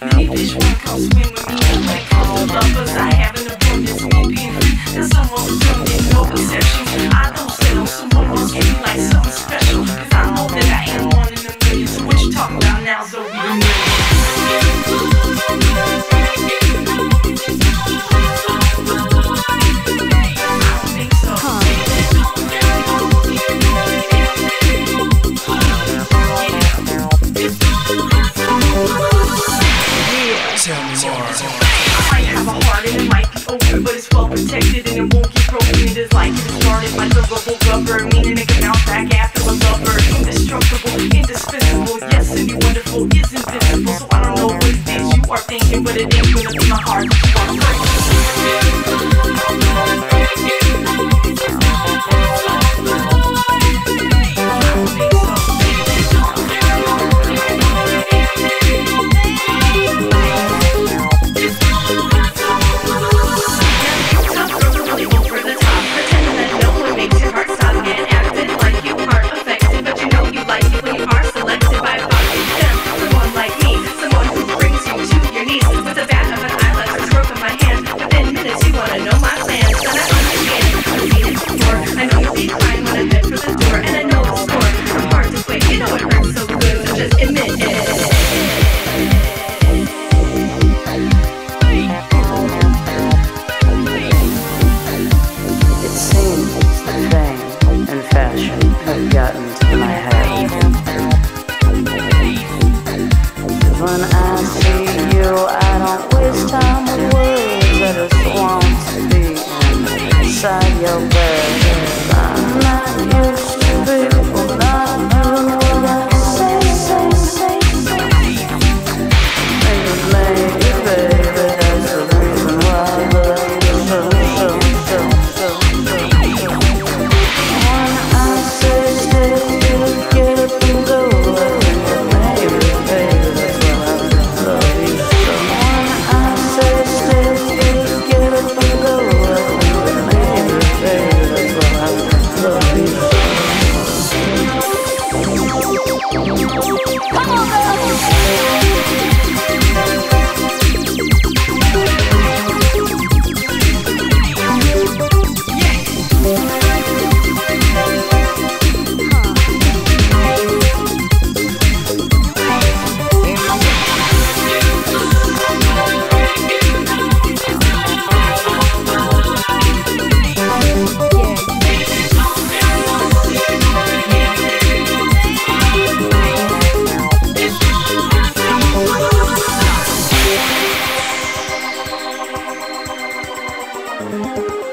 Many fish we come swim with me like all lovers. I have an abundance, maybe, someone no. I don't settle, protected and it won't get broken. It is like it is started by the rubble rubber, meaning it can bounce back after a lover. Indestructible, indispensable, yes, and you wonderful is invisible. So I don't know what it is you are thinking, but it ain't gonna be my heart. and fashion have gotten Música